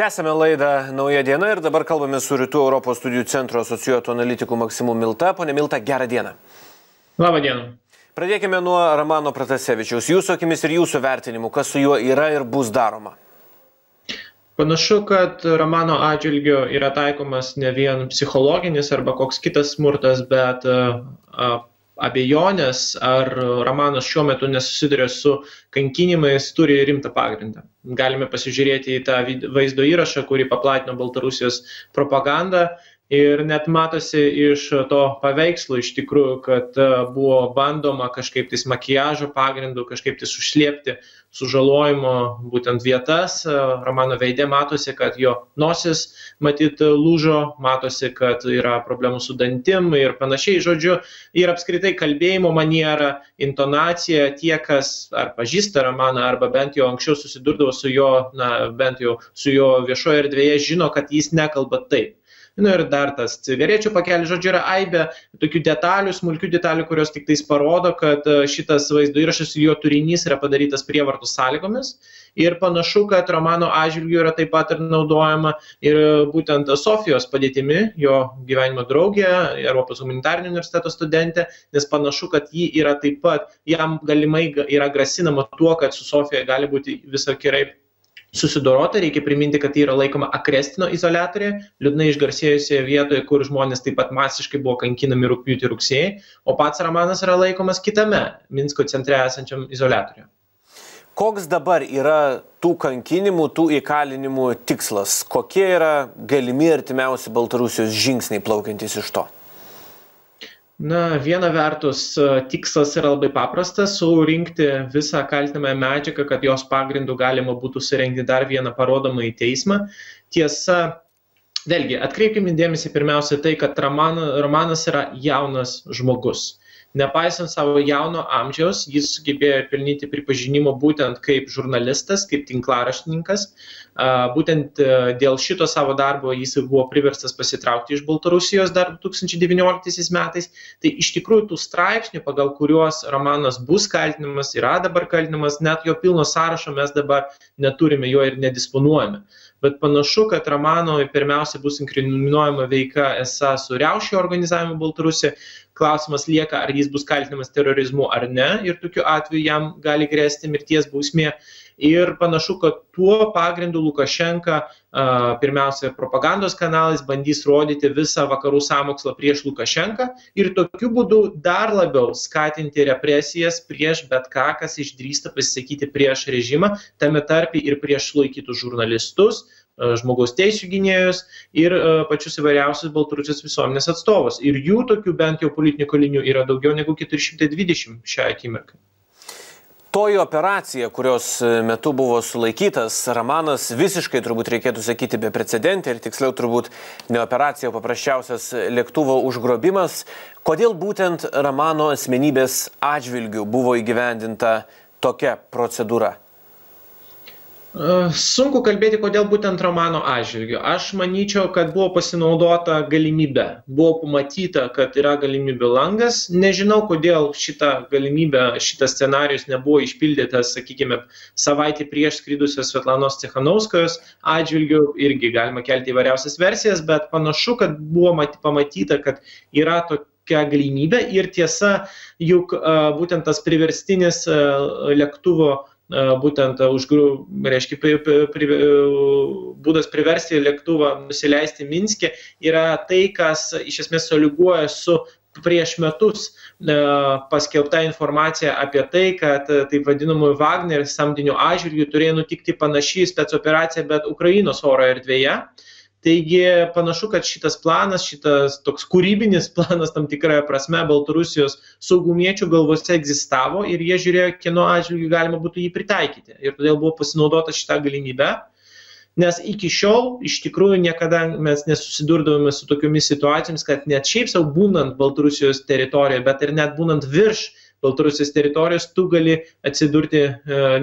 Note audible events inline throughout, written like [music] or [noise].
Tęsame laidą Nauja diena ir dabar kalbame su Rytų Europos studijų centro asocijuotų analitikų Maksimu Milta. Pone Milta, gerą dieną. Labą dieną. Pradėkime nuo Romano Pratasevičiaus. Jūsų akimis ir jūsų vertinimu, kas su juo yra ir bus daroma. Panašu, kad Romano atžvilgiu yra taikomas ne vien psichologinis arba koks kitas smurtas, bet abejonės, ar Romanas šiuo metu nesusiduria su kankinimais, turi rimtą pagrindą. Galime pasižiūrėti į tą vaizdo įrašą, kurį paplatino Baltarusijos propaganda ir net matosi iš to paveikslo iš tikrųjų kad e, buvo bandoma kažkaip tais makiažo pagrindu kažkaip tais užslėpti sužalojimo būtent vietas e, romano veide matosi kad jo nosis matyt lūžo matosi kad yra problemų su dantim ir panašiai. Žodžiu ir apskritai kalbėjimo maniera intonacija tie kas ar pažįsta romaną arba bent jau anksčiau susidurdavo su jo na bent jau su juo viešoje erdvėje žino kad jis nekalba taip nu ir dar tas cigarečių pakelis žodžiu yra aibė tokių detalių smulkių detalių kurios tiktais parodo kad e, šitas vaizdo įrašas jo turinys yra padarytas prievartos sąlygomis. Ir panašu kad romano atžvilgiu yra taip pat ir naudojama ir būtent sofijos padėtimi jo gyvenimo draugė europos humanitarinio universiteto studentė nes panašu kad ji yra taip pat jam galimai yra grasinama tuo kad su sofija gali būti visokeriopai susidorota reikia priminti kad tai yra laikoma akrestino izoliatoriuje liūdnai išgarsėjusioje vietoje kur žmonės taip pat masiškai buvo kankinami rugpjūtį rugsėjį o pats romanas yra laikomas kitame minsko centre esančiam izoliatoriuje Koks dabar yra tų kankinimų, tų įkalinimų tikslas? Kokie yra galimi artimiausi Baltarusijos žingsniai plaukiantys iš to? Na viena vertus tikslas yra labai paprastas surinkti visą kaltinamąją medžiagą kad jos pagrindu galima būtų surengti dar vieną parodomąjį teismą. Tiesa vėlgi atkreipkime dėmesį pirmiausia į tai kad romano romanas yra jaunas žmogus nepaisant savo jauno amžiaus jis sugebėjo pelnyti pripažinimo būtent kaip žurnalistas kaip tinklaraštininkas. Būtent e, dėl šito savo darbo jis buvo priverstas pasitraukti iš baltarusijos dar du tūkstančiai devynioliktaisiais metais. Tai iš tikrųjų tų straipsnių pagal kuriuos romanas bus kaltinamas yra dabar kaltinamas net jo pilno sąrašo mes dabar neturime juo ir nedisponuojame. Bet panašu kad romano pirmiausia bus inkriminuojama veika esą su riaušių organizavimu baltarusijoj klausimas lieka ar jis bus kaltinamas terorizmu ar ne ir tokiu atveju jam gali grėsti mirties bausmė. Ir panašu kad tuo pagrindu lukašenka pirmiausia propagandos kanalais bandys rodyti visą vakarų sąmokslą prieš lukašenką ir tokiu būdu dar labiau skatinti represijas prieš bet ką kas išdrįsta pasisakyti prieš režimą tame tarpe ir prieš sulaikytus žurnalistus E, žmogaus teisų gynėjus ir e, pačius įvairiausius Baltarusijos visuomenės atstovus. Ir jų tokių bent jau politinių kalinių yra daugiau negu 420 šią akimirką. Toji operacija, kurios metu buvo sulaikytas Ramanas, visiškai turbūt reikėtų sakyti beprecedentė ir tiksliau turbūt ne operacija, o paprasčiausias lėktuvo užgrobimas. Kodėl būtent Ramano asmenybės atžvilgių buvo įgyvendinta tokia procedūra? Sunku kalbėti, kodėl būtent romano atžvilgiu. Aš manyčiau, kad buvo pasinaudota galimybė. Buvo pamatyta, kad yra galimybių langas. Nežinau, kodėl šitą galimybę, šitas scenarius nebuvo išpildytas, sakykime, savaitę prieš skridusios Svetlanos Cechanauskojos atžvilgiu. Irgi galima kelti įvairiausias versijas, bet panašu, kad buvo pamatyta, kad yra tokia galimybė. Ir tiesa, juk būtent tas priverstinis lėktuvo būtent užgriu, reiškia, pri, pri, būdas priversti lėktuvą nusileisti Minske yra tai, kas iš esmės soliguoja su prieš metus paskelbta informacija apie tai, kad taip vadinamųjų Wagner samdinių atžvilgių turėjo nutikti panašiai specoperacija, bet Ukrainos oro erdvėje taigi panašu kad šitas planas šitas toks kūrybinis [laughs] planas tam tikra prasme baltarusijos saugumiečių galvose egzistavo ir jie žiūrėjo kieno atžvilgiu galima būtų jį pritaikyti. Ir todėl buvo pasinaudota šita galimybe. Nes iki šiol iš tikrųjų niekada mes nesusidurdavome su tokiomis situacijomis kad net šiaip sau būnant baltarusijos teritorijoj bet ir net būnant virš Baltarusijos teritorijos, tu gali atsidurti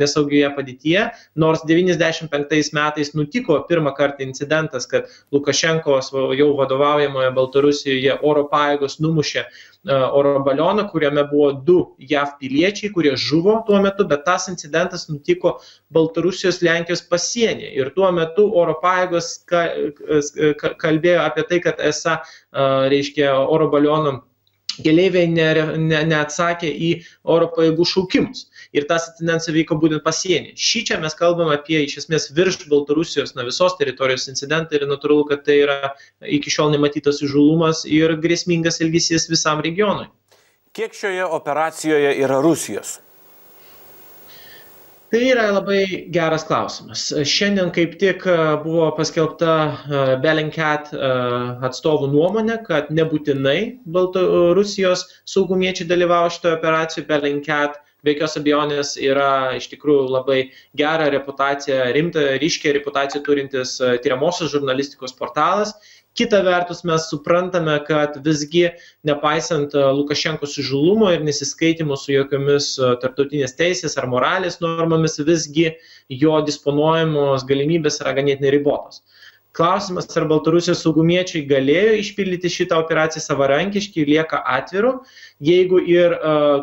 nesaugioje padėtyje. Nors 95 metais nutiko pirmą kartą incidentas, kad Lukašenkos jau vadovaujamoje Baltarusijoje oro pajėgos numušė oro balioną, kuriame buvo du JAV piliečiai, kurie žuvo tuo metu, bet tas incidentas nutiko Baltarusijos Lenkijos pasienyje. Ir tuo metu oro pajėgos kalbėjo apie tai, kad esą, reiškia, oro balionų keleiviai ne, ne, neatsakė į oro pajėgų šaukimus. Ir tas incidentas vyko būtent pasienį. Šį čia mes kalbam apie iš esmės virš Baltarusijos, na visos teritorijos incidentą ir natūralu, kad tai yra iki šiol nematytas įžulumas ir grėsmingas elgesys visam regionui. Kiek šioje operacijoje yra Rusijos? Tai yra labai geras klausimas. Šiandien kaip tik e, buvo paskelbta e, Belenkat e, atstovų nuomonė, kad nebūtinai Baltarusijos saugumiečiai dalyvauja šitoje operacijoje. Belenkat be jokios abejonės yra iš tikrųjų labai gerą reputaciją, rimtą, ryškę reputaciją turintis tyriamosios žurnalistikos portalas kita vertus mes suprantame kad visgi nepaisant e, lukašenkos įžūlumo ir nesiskaitymo su jokiomis e, tarptautinės teisės ar moralės normomis visgi jo disponuojamos galimybės yra ganėtinai ribotos klausimas ar baltarusijos saugumiečiai galėjo išpildyti šitą operaciją savarankiškai lieka atviru. Jeigu ir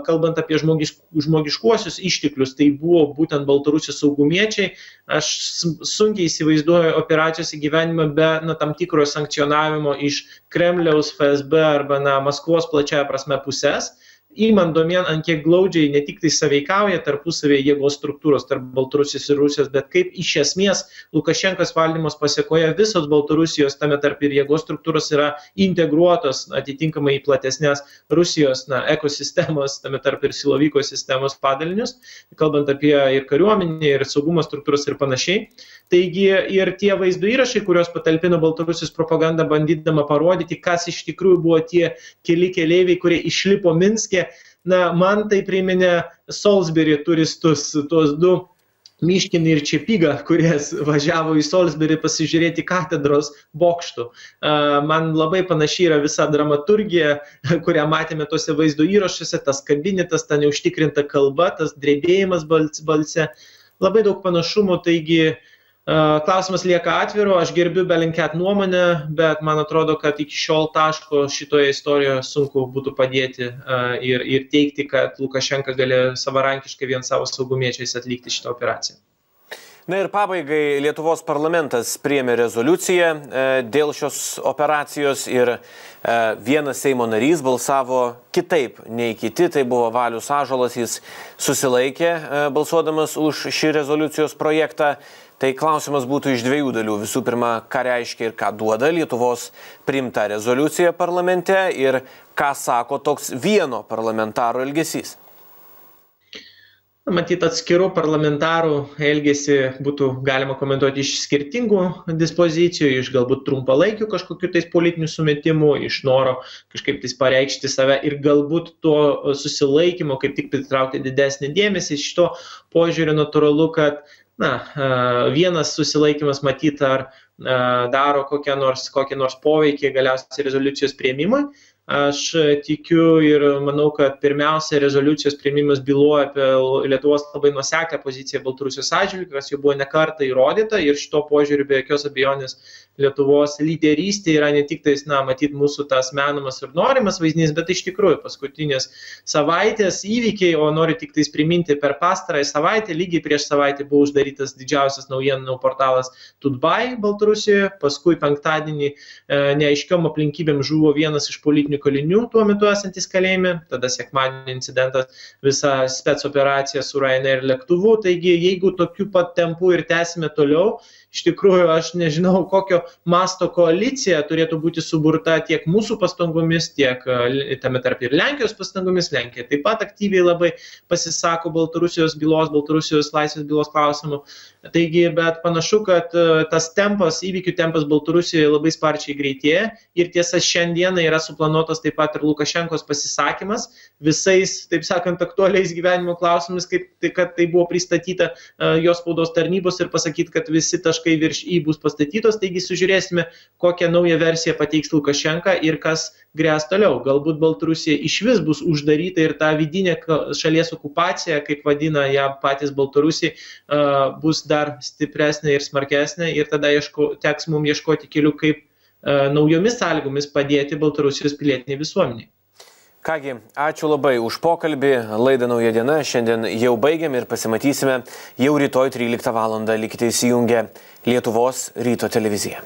kalbant apie žmogiš žmogiškuosius išteklius tai buvo būtent baltarusijos saugumiečiai. Aš sunkiai įsivaizduoju operacijos įgyvendinimą be na tam tikro sankcionavimo iš kremliaus fsb arba na maskvos plačiąja prasme puses imant domėn, ant kiek glaudžiai ne tik tai saveikauja tarpusavėje jėgos struktūros tarp Baltarusijos ir Rusijos, bet kaip iš esmės Lukašenkos valdymos pasiekoje visos Baltarusijos, tame tarp ir jėgos struktūros yra integruotos atitinkamai į platesnės Rusijos na, ekosistemos, tame tarp ir Siloviko sistemos padalinius, kalbant apie ir kariuomenį, ir saugumo struktūros ir panašiai. Taigi ir tie vaizdo įrašai, kuriuos patalpino Baltarusijos propaganda, bandydama parodyti, kas iš tikrųjų buvo tie keli keleiviai, kurie išlipo Minske, na, man tai priminė Salisbury turistus, tuos du Miškinį ir Čepygą, kurie važiavo į Salisbury pasižiūrėti katedros bokštų. Man labai panašiai yra visa dramaturgija, kurią matėme tuose vaizdo įrašuose, tas kabinetas, ta neužtikrinta kalba, tas drebėjimas balse, labai daug panašumų, taigi uh, Klausimas lieka atviru, aš gerbiu Belinket nuomonę, bet man atrodo, kad iki šiol taško šitoje istorijoje sunku būtų padėti ir, ir teikti, kad Lukašenka galėjo savarankiškai vien savo saugumiečiais atlikti šitą operaciją. Na ir pabaigai Lietuvos parlamentas priėmė rezoliuciją e, dėl šios operacijos ir e, vienas Seimo narys balsavo kitaip nei kiti, tai buvo Valius Ažalas, jis susilaikė e, balsuodamas už šį rezoliucijos projektą. Tai klausimas būtų iš dviejų dalių. Visų pirma, ką reiškia ir ką duoda Lietuvos priimta rezoliucija parlamente ir ką sako toks vieno parlamentaro elgesys. Matyt, atskirų parlamentarų elgesį būtų galima komentuoti iš skirtingų dispozicijų, iš galbūt trumpalaikių kažkokių tais politinių sumetimų, iš noro kažkaip tais pareikšti save ir galbūt to susilaikymo, kaip tik pritraukti didesnį dėmesį. Iš to požiūrio natūralu, kad na, vienas susilaikimas matyt ar daro kokią nors, kokį nors poveikį galiausiai rezoliucijos prieimimui, Aš tikiu ir manau, kad pirmiausia rezoliucijos prieimimas byloja apie Lietuvos labai nusekę poziciją Baltarusijos atžvilgiu, kas jau buvo nekarta įrodyta ir šito požiūriu be jokios abejonės Lietuvos lyderystė yra ne tik tais, na, matyt, mūsų tas menamas ir norimas vaizdinys, bet iš tikrųjų paskutinės savaitės įvykiai, o noriu tik tais priminti, per pastarąją savaitę, lygiai prieš savaitę buvo uždarytas didžiausias naujienų portalas Tutbai Baltarusijoje, paskui penktadienį e, neaiškiom aplinkybėm žuvo vienas iš politinių kalinių tuo metu esantis kalėjime, tada sekmadienį incidentas, visa spec operacija su Ryanair lėktuvu, taigi jeigu tokiu pat tempu ir tęsime toliau, iš tikrųjų aš nežinau, kokio masto koalicija turėtų būti suburta tiek mūsų pastangomis, tiek e, tame tarp ir Lenkijos pastangomis. Lenkija taip pat aktyviai labai pasisako Baltarusijos bylos, Baltarusijos laisvės bylos klausimu. Taigi, bet panašu, kad e, tas tempas, įvykių tempas Baltarusijoje labai sparčiai greitėja ir tiesa šiandieną yra suplanuotas taip pat ir Lukašenkos pasisakymas visais, taip sakant, aktualiais gyvenimo klausimais, kaip tai, kad tai buvo pristatyta uh, jos spaudos tarnybos ir pasakyti, kad visi taškai taškai virš i bus pastatytos, taigi sužiūrėsime, kokią naują versiją pateiks Lukašenka ir kas grės toliau. Galbūt Baltarusija iš vis bus uždaryta ir ta vidinė šalies okupacija, kaip vadina ją patys Baltarusiai, bus dar stipresnė ir smarkesnė ir tada ieško, teks mums ieškoti kelių, kaip naujomis sąlygomis padėti Baltarusijos pilietiniai visuomeniai. Kągi, ačiū labai už pokalbį. Laida Nauja diena šiandien jau baigiam ir pasimatysime jau rytoj 13 val. Likite įsijungę Lietuvos ryto televiziją.